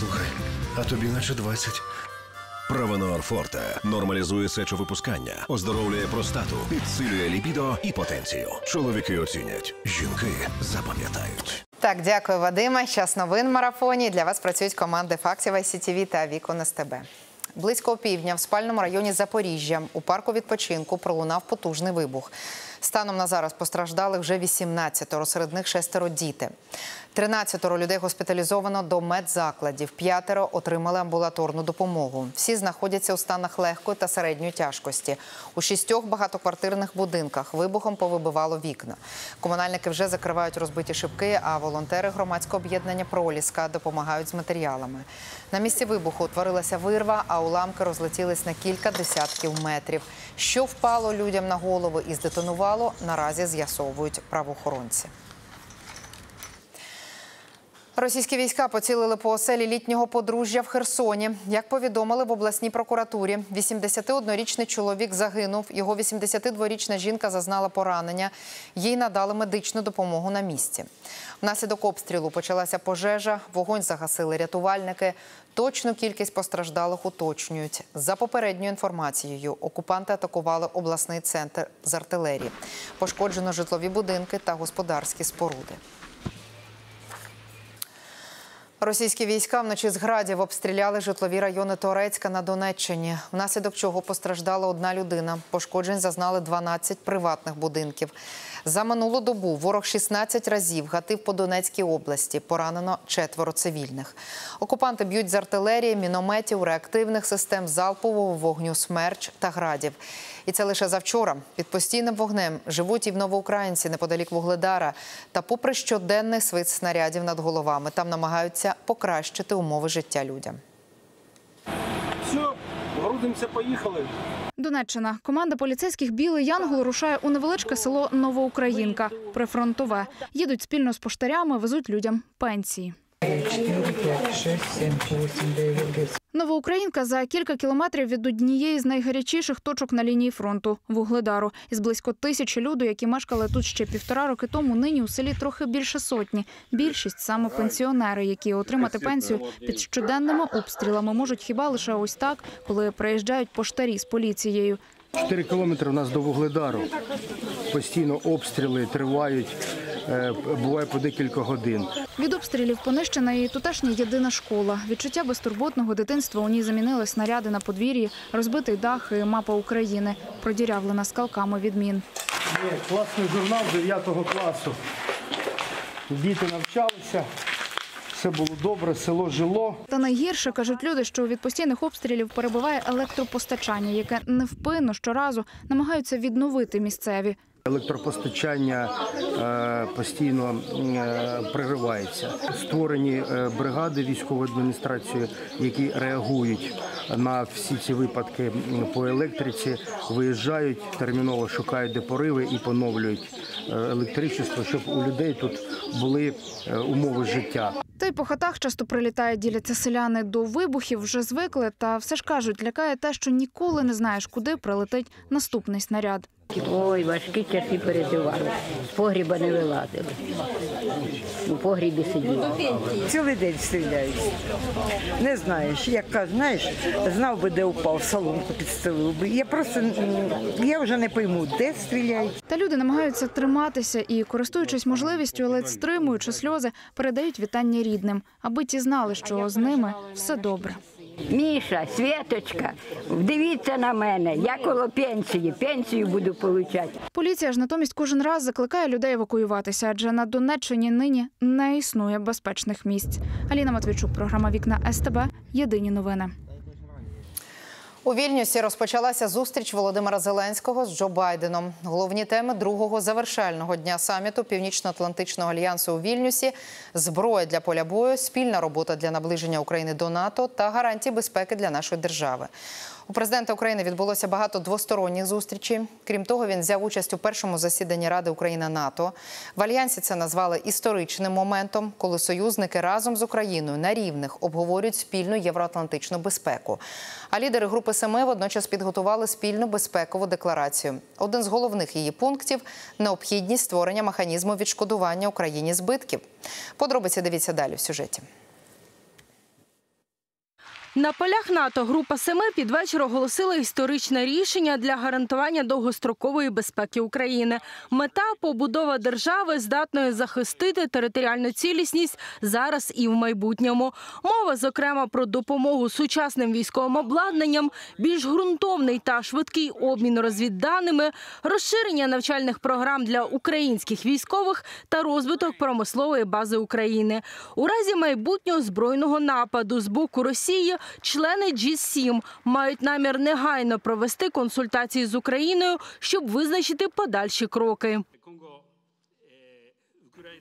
Слухай, а тобі наче 20. Правонор Форте нормалізує сечовипускання, оздоровлює простату, підсилює лібідо і потенцію. Чоловіки оцінять, жінки запам'ятають. Так, дякую, Вадиме. Час новин в марафоні. Для вас працюють команди фактів ICTV та Вікон СТБ. Близько опівдня в спальному районі Запоріжжя у парку відпочинку пролунав потужний вибух. Станом на зараз постраждали вже 18, серед них шестеро діти. 13 людей госпіталізовано до медзакладів, п'ятеро отримали амбулаторну допомогу. Всі знаходяться у станах легкої та середньої тяжкості. У шістьох багатоквартирних будинках вибухом повибивало вікна. Комунальники вже закривають розбиті шибки, а волонтери громадського об'єднання Проліска допомагають з матеріалами. На місці вибуху утворилася вирва, а уламки розлетілись на кілька десятків метрів. Що впало людям на голови і здетонувало, наразі з'ясовують правоохоронці. Російські війська поцілили по оселі літнього подружжя в Херсоні. Як повідомили в обласній прокуратурі, 81-річний чоловік загинув. Його 82-річна жінка зазнала поранення. Їй надали медичну допомогу на місці. Внаслідок обстрілу почалася пожежа. Вогонь загасили рятувальники. Точну кількість постраждалих уточнюють. За попередньою інформацією, окупанти атакували обласний центр з артилерії. Пошкоджено житлові будинки та господарські споруди. Російські війська вночі з градів обстріляли житлові райони Торецька на Донеччині, внаслідок чого постраждала одна людина. Пошкоджень зазнали 12 приватних будинків. За минулу добу ворог 16 разів гатив по Донецькій області. Поранено четверо цивільних. Окупанти б'ють з артилерії, мінометів, реактивних систем залпового вогню смерч та градів. І це лише завчора. Під постійним вогнем живуть і в новоукраїнці неподалік Вугледара. Та, попри щоденний свист снарядів над головами, там намагаються покращити умови життя людям. Все, грузимося, поїхали. Донеччина. Команда поліцейських Білий Янгол рушає у невеличке село Новоукраїнка, прифронтове. Їдуть спільно з поштарями, везуть людям пенсії. 4, 5, 6, 7, 8, 9, 10. Новоукраїнка за кілька кілометрів від однієї з найгарячіших точок на лінії фронту Вугледару. Із близько тисячі людей, які мешкали тут ще півтора роки тому, нині у селі трохи більше сотні. Більшість саме пенсіонери, які отримати пенсію під щоденними обстрілами можуть хіба лише ось так, коли приїжджають поштарі з поліцією. 4 кілометри у нас до Вугледару. Постійно обстріли тривають, буває по декілька годин. Від обстрілів понищена і тутешня єдина школа. Відчуття безтурботного дитинства у ній замінили снаряди на подвір'ї, розбитий дах і мапа України, продірявлена скалками від мін. Є класний журнал 9 класу. Діти навчалися, все було добре, село жило. Та найгірше кажуть люди, що від постійних обстрілів перебуває електропостачання, яке невпинно щоразу намагаються відновити місцеві. Електропостачання е, постійно е, приривається. Створені е, бригади військової адміністрації, які реагують на всі ці випадки по електриці, виїжджають терміново, шукають де пориви і поновлюють електричество, щоб у людей тут були умови життя. Та й по хатах часто прилітає, діляться селяни до вибухів, вже звикли, та все ж кажуть, лякає те, що ніколи не знаєш, куди прилетить наступний снаряд. Ой, важкі часи переживали. З погріба не вилазили. У погрібі сиділи. Цілий день стріляють. Не знаєш, як кажуть, знаєш, знав би, де упав, соломку підстелив би. Я просто я вже не пойму, де стріляють. Та люди намагаються триматися і, користуючись можливістю, ледь стримуючи сльози, передають вітання рідним, аби ті знали, що з ними все добре. Міша, Світочка, дивіться на мене. Я коло пенсії. Пенсію буду получати. Поліція ж натомість кожен раз закликає людей евакуюватися, адже на Донеччині нині не існує безпечних місць. Аліна Матвійчук, програма Вікна СТБ. Єдині новини. У Вільнюсі розпочалася зустріч Володимира Зеленського з Джо Байденом. Головні теми другого завершального дня саміту Північно-Атлантичного альянсу у Вільнюсі зброя для поля бою, спільна робота для наближення України до НАТО та гарантії безпеки для нашої держави. У президента України відбулося багато двосторонніх зустрічей. Крім того, він взяв участь у першому засіданні Ради Україна НАТО. В альянсі це назвали історичним моментом, коли союзники разом з Україною на рівних обговорюють спільну євроатлантичну безпеку. А лідери групи семи водночас підготували спільну безпекову декларацію. Один з головних її пунктів необхідність створення механізму відшкодування Україні збитків. Подробиці дивіться далі в сюжеті. На полях НАТО група семи під вечір оголосила історичне рішення для гарантування довгострокової безпеки України. Мета побудова держави здатної захистити територіальну цілісність зараз і в майбутньому. Мова зокрема про допомогу сучасним військовим обладнанням, більш ґрунтовний та швидкий обмін розвідданими, розширення навчальних програм для українських військових та розвиток промислової бази України. У разі майбутнього збройного нападу з боку Росії члени G7 мають намір негайно провести консультації з Україною, щоб визначити подальші кроки.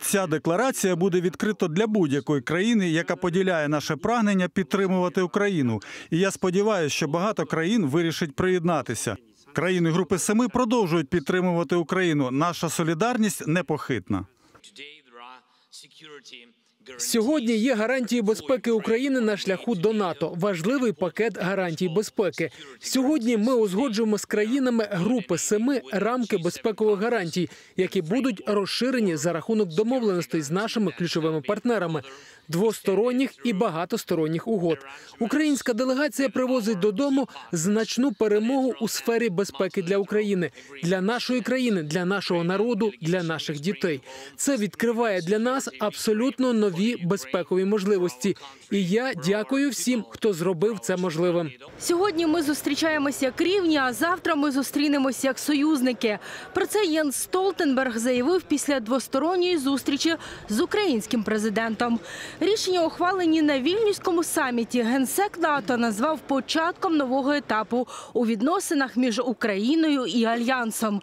Ця декларація буде відкрита для будь-якої країни, яка поділяє наше прагнення підтримувати Україну. І я сподіваюся, що багато країн вирішить приєднатися. Країни Групи Семи продовжують підтримувати Україну. Наша солідарність непохитна. Сьогодні є гарантії безпеки України на шляху до НАТО. Важливий пакет гарантій безпеки. Сьогодні ми узгоджуємо з країнами групи семи рамки безпекових гарантій, які будуть розширені за рахунок домовленостей з нашими ключовими партнерами. Двосторонніх і багатосторонніх угод. Українська делегація привозить додому значну перемогу у сфері безпеки для України, для нашої країни, для нашого народу, для наших дітей. Це відкриває для нас абсолютно нові безпекові можливості. І я дякую всім, хто зробив це можливим. Сьогодні ми зустрічаємося як рівні, а завтра ми зустрінемося як союзники. Про це Єнс Столтенберг заявив після двосторонньої зустрічі з українським президентом. Рішення, ухвалені на вільнюському саміті, генсек НАТО назвав початком нового етапу у відносинах між Україною і альянсом.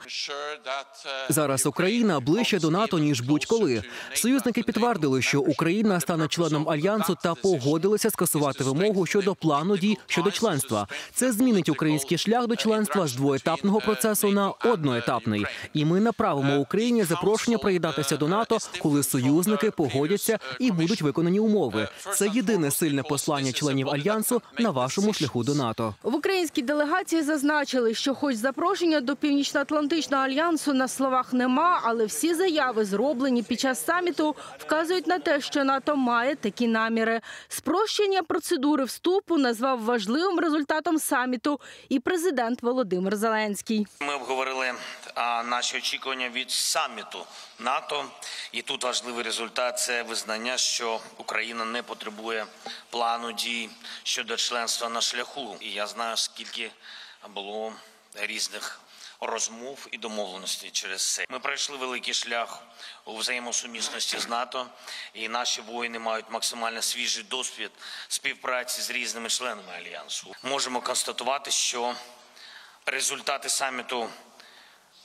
Зараз Україна ближче до НАТО ніж будь-коли. Союзники підтвердили, що Україна стане членом альянсу та погодилися скасувати вимогу щодо плану дій щодо членства. Це змінить український шлях до членства з двоетапного процесу на одноетапний. І ми направимо Україні запрошення приєднатися до НАТО, коли союзники погодяться і будуть виконані умови. Це єдине сильне послання членів альянсу на вашому шляху до НАТО. В українській делегації зазначили, що хоч запрошення до Північно-Атлантичного альянсу на словах нема, але всі заяви, зроблені під час саміту, вказують на те, що НАТО має такі наміри. Спрощення процедури вступу назвав важливим результатом саміту і президент Володимир Зеленський. Ми обговорили наші очікування від саміту НАТО, і тут важливий результат це визнання, що Україна не потребує плану дій щодо членства на шляху. І я знаю, скільки було різних розмов і домовленостей через це. Ми пройшли великий шлях у взаємосумісності з НАТО, і наші воїни мають максимально свіжий досвід співпраці з різними членами альянсу. Можемо констатувати, що результати саміту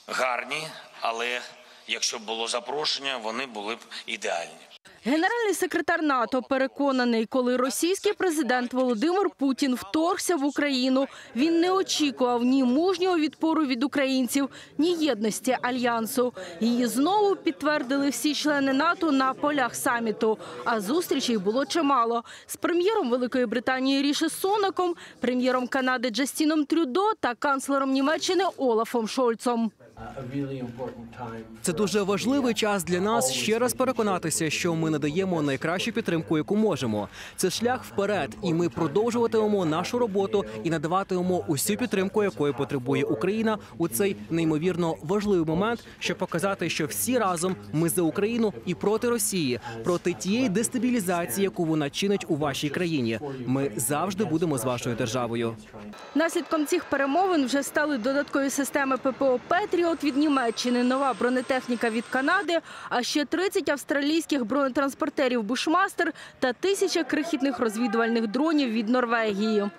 гарні, але якщо б було запрошення, вони були б ідеальні. Генеральний секретар НАТО переконаний, коли російський президент Володимир Путін вторгся в Україну, він не очікував ні мужнього відпору від українців, ні єдності альянсу. Її знову підтвердили всі члени НАТО на полях саміту. А зустрічей було чимало з прем'єром Великої Британії Ріші Сонаком, прем'єром Канади Джастіном Трюдо та канцлером Німеччини Олафом Шольцом. Це дуже важливий час для нас ще раз переконатися, що ми надаємо найкращу підтримку, яку можемо. Це шлях вперед, і ми продовжуватимемо нашу роботу і надаватимемо усю підтримку, якої потребує Україна у цей неймовірно важливий момент, щоб показати, що всі разом ми за Україну і проти Росії, проти тієї дестабілізації, яку вона чинить у вашій країні. Ми завжди будемо з вашою державою. Наслідком цих перемовин вже стали додаткові системи ППО «Петріот» від Німеччини, нова бронетехніка від Канади, а ще 30 австралійських бронетранспортерів «Бушмастер» та тисяча крихітних розвідувальних дронів від Норвегії.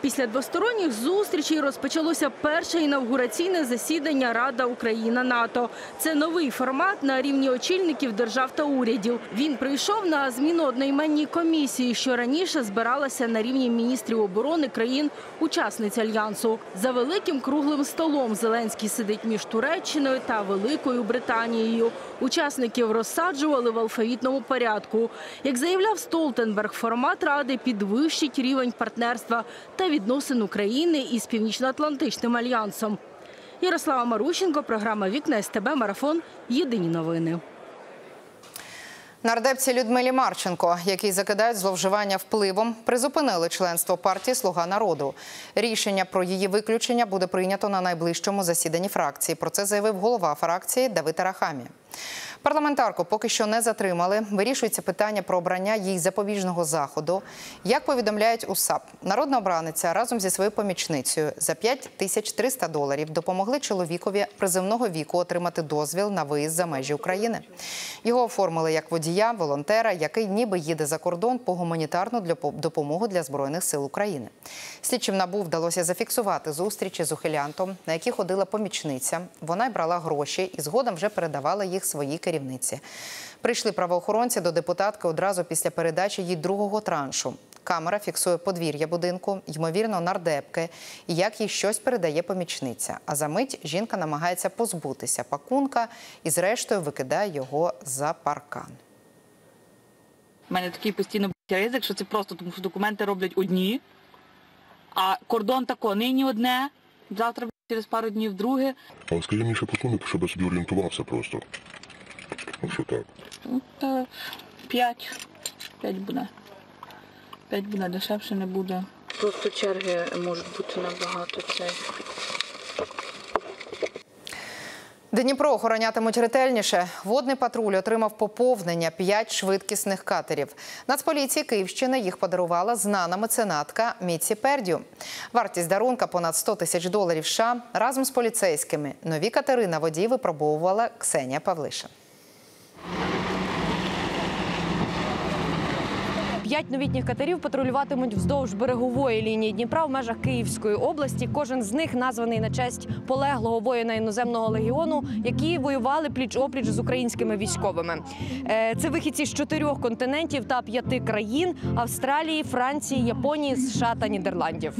Після двосторонніх зустрічей розпочалося перше інавгураційне засідання Рада Україна НАТО. Це новий формат на рівні очільників держав та урядів. Він прийшов на зміну одноіменній комісії, що раніше збиралася на рівні міністрів оборони країн-учасниць альянсу. За великим круглим столом Зеленський сидить між Туреччиною та Великою Британією. Учасників розсаджували в алфавітному порядку. Як заявляв Столтенберг, формат ради підвищить рівень партнерства та відносин України із Північно-Атлантичним альянсом. Ярослава Марущенко, програма Вікна СТБ Марафон. Єдині новини. Нардепці Людмилі Марченко, які закидають зловживання впливом, призупинили членство партії Слуга народу. Рішення про її виключення буде прийнято на найближчому засіданні фракції. Про це заявив голова фракції Давид Арахамі. Парламентарку поки що не затримали. Вирішується питання про обрання їй запобіжного заходу. Як повідомляють у САП, народна обраниця разом зі своєю помічницею за 5 тисяч 300 доларів допомогли чоловікові приземного віку отримати дозвіл на виїзд за межі України. Його оформили як водія, волонтера, який ніби їде за кордон по гуманітарну допомогу для збройних сил України. Слідчим набу вдалося зафіксувати зустрічі з ухилянтом, на які ходила помічниця. Вона й брала гроші і згодом вже передавала їх своїй керівниці. Прийшли правоохоронці до депутатки одразу після передачі їй другого траншу. Камера фіксує подвір'я будинку, ймовірно, нардепки, і як їй щось передає помічниця. А за мить жінка намагається позбутися пакунка і, зрештою, викидає його за паркан. У мене такий постійно ризик, що це просто тому, що документи роблять одні, а кордон тако нині одне, завтра через пару днів друге. А скажи мені ще пакунок, щоб я собі орієнтувався просто. Ну що так? Ну, та п'ять. П'ять буде. П'ять буде, дешевше не буде. Просто черги можуть бути набагато цей. Дніпро охоронятимуть ретельніше. Водний патруль отримав поповнення п'ять швидкісних катерів. Нацполіції Київщини їх подарувала знана меценатка Міці Пердю. Вартість дарунка понад 100 тисяч доларів США. Разом з поліцейськими нові катери на воді випробовувала Ксенія Павлиша. П'ять новітніх катерів патрулюватимуть вздовж берегової лінії Дніпра в межах Київської області. Кожен з них названий на честь полеглого воїна іноземного легіону, які воювали пліч опліч з українськими військовими. Е, Це вихідці з чотирьох континентів та п'яти країн: Австралії, Франції, Японії, США та Нідерландів.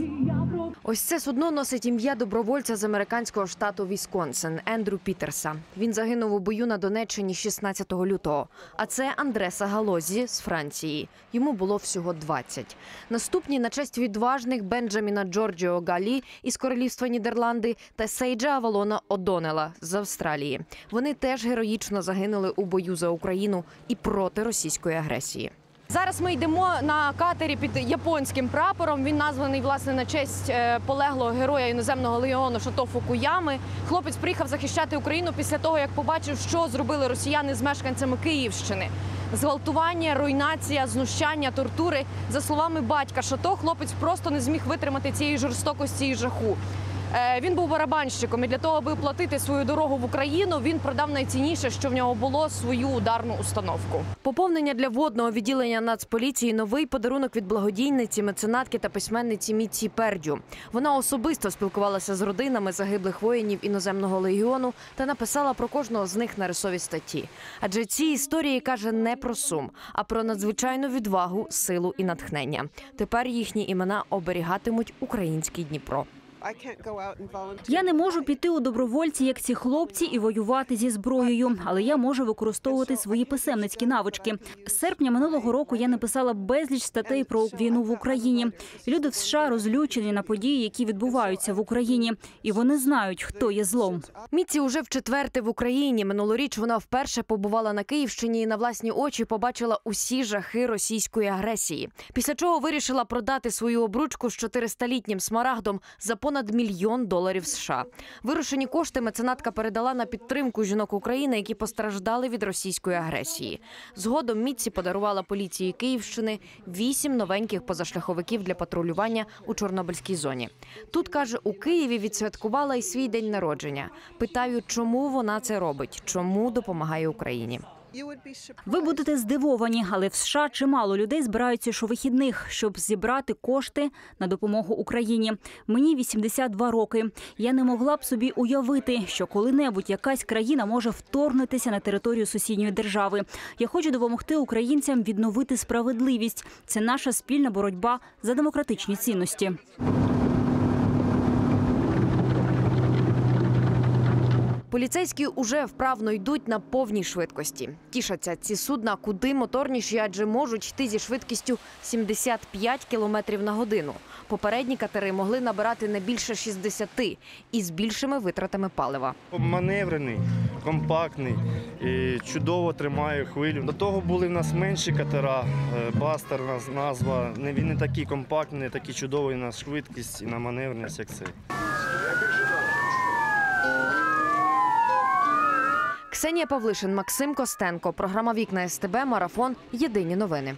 Ось це судно носить ім'я добровольця з американського штату Вісконсин Ендрю Пітерса. Він загинув у бою на Донеччині 16 лютого. А це Андреса Галозі з Франції. Йому було всього 20. Наступні на честь відважних Бенджаміна Джорджіо Галі із королівства Нідерланди та Сейджа Авалона Одонела з Австралії. Вони теж героїчно загинули у бою за Україну і проти російської агресії. Зараз ми йдемо на катері під японським прапором. Він названий власне на честь е, полеглого героя іноземного легіону Шато Фукуями. Хлопець приїхав захищати Україну після того, як побачив, що зробили росіяни з мешканцями Київщини. Зґвалтування, руйнація, знущання, тортури. За словами батька Шато, хлопець просто не зміг витримати цієї жорстокості і жаху. Е, Він був барабанщиком і для того, аби платити свою дорогу в Україну, він продав найцінніше, що в нього було свою ударну установку. Поповнення для водного відділення Нацполіції новий подарунок від благодійниці, меценатки та письменниці Міці Пердю. Вона особисто спілкувалася з родинами загиблих воїнів іноземного легіону та написала про кожного з них нарисові статті. Адже ці історії каже не про сум, а про надзвичайну відвагу, силу і натхнення. Тепер їхні імена оберігатимуть український Дніпро. Я не можу піти у добровольці, як ці хлопці, і воювати зі зброєю, але я можу використовувати свої писемницькі навички. З серпня минулого року я написала безліч статей про війну в Україні. Люди в США розлючені на події, які відбуваються в Україні, і вони знають, хто є злом. Міці уже в четверте в Україні. Минулоріч вона вперше побувала на Київщині і на власні очі побачила усі жахи російської агресії. Після чого вирішила продати свою обручку з 400-літнім смарагдом за понад мільйон доларів США. Вирушені кошти меценатка передала на підтримку жінок України, які постраждали від російської агресії. Згодом Міці подарувала поліції Київщини вісім новеньких позашляховиків для патрулювання у Чорнобильській зоні. Тут каже, у Києві відсвяткувала і свій день народження. Питаю, чому вона це робить, чому допомагає Україні. Ви будете здивовані, але в США чимало людей збираються щовихідних, щоб зібрати кошти на допомогу Україні. Мені 82 роки. Я не могла б собі уявити, що коли-небудь якась країна може вторгнутися на територію сусідньої держави. Я хочу допомогти українцям відновити справедливість. Це наша спільна боротьба за демократичні цінності. Поліцейські уже вправно йдуть на повній швидкості. Тішаться ці судна куди моторніші, адже можуть йти зі швидкістю 75 км на годину. Попередні катери могли набирати не більше 60 і з більшими витратами палива. Маневрений, компактний, і чудово тримає хвилю. До того були в нас менші катера, е, бастер назва. Він не такий компактний, не чудовий на швидкість і на маневреність, як цей. Ксенія Павлишин, Максим Костенко. Програма Вікна СТБ. Марафон. Єдині новини.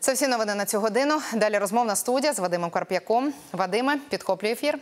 Це всі новини на цю годину. Далі розмовна студія з Вадимом Карп'яком. Вадиме, підхоплюй ефір.